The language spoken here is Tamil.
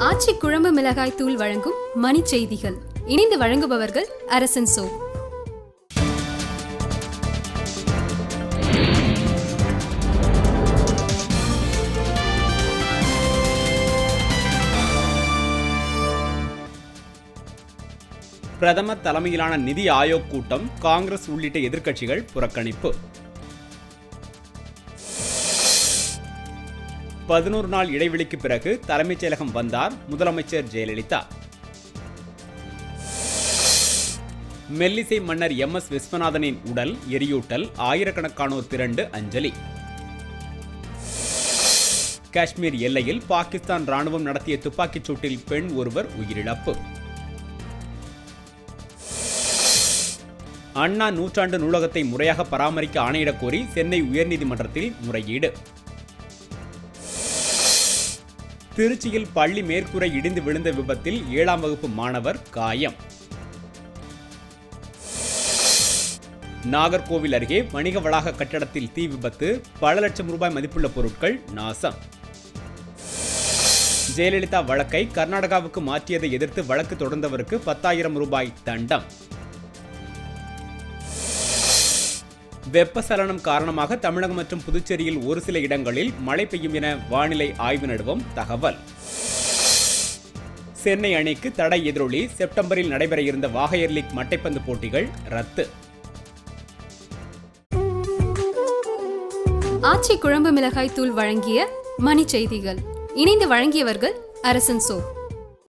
ஆச்சி குழம்பு மிளகாய் தூள் வழங்கும் மணி செய்திகள். இணைந்து வழங்குபவர்கள் அரசன் சோ. பிரதமர் தலைமையிலான நிதி ஆயோக் கூட்டம் காங்கிரஸ் உள்ளிட்ட எதிர்க்கட்சிகள் புறக்கணிப்பு. பதினோரு நாள் இடைவெளிக்கு பிறகு தலைமைச் செயலகம் வந்தார் முதலமைச்சர் ஜெயலலிதா. மெல்லிசை மன்னர் எம் எஸ் விஸ்வநாதனின் உடல் எரியூட்டல் ஆயிரக்கணக்கானோர் திரண்டு அஞ்சலி. காஷ்மீர் எல்லையில் பாகிஸ்தான் ராணுவம் நடத்திய துப்பாக்கிச் சூட்டில் பெண் ஒருவர் உயிரிழப்பு. அண்ணா நூற்றாண்டு நூலகத்தை முறையாக பராமரிக்க ஆணையிடக் கோரி சென்னை உயர்நீதிமன்றத்தில் முறையீடு. திருச்சியில் பள்ளி மேற்கூரை இடிந்து விழுந்த விபத்தில் ஏழாம் வகுப்பு மாணவர் காயம். நாகர்கோவில் அருகே வணிக வளாக கட்டடத்தில் தீ விபத்து பல லட்சம் ரூபாய் மதிப்புள்ள பொருட்கள் நாசம். ஜெயலலிதா வழக்கை கர்நாடகாவுக்கு மாற்றியதை எதிர்த்து வழக்கு தொடர்ந்தவருக்கு பத்தாயிரம் ரூபாய் தண்டம். வெப்பசலனம் காரணமாக தமிழகம் மற்றும் புதுச்சேரியில் ஒரு சில இடங்களில் மழை பெய்யும் என வானிலை ஆய்வு நடுவம் தகவல். சென்னை அணிக்கு தடை எதிரொலி செப்டம்பரில் நடைபெற இருந்த வாகையர் லீக் மட்டைப்பந்து போட்டிகள் ரத்து. ஆச்சி குழம்பு மிளகாய் தூள் வழங்கிய மணி செய்திகள். இணைந்து வழங்கியவர்கள் அரசன் சோ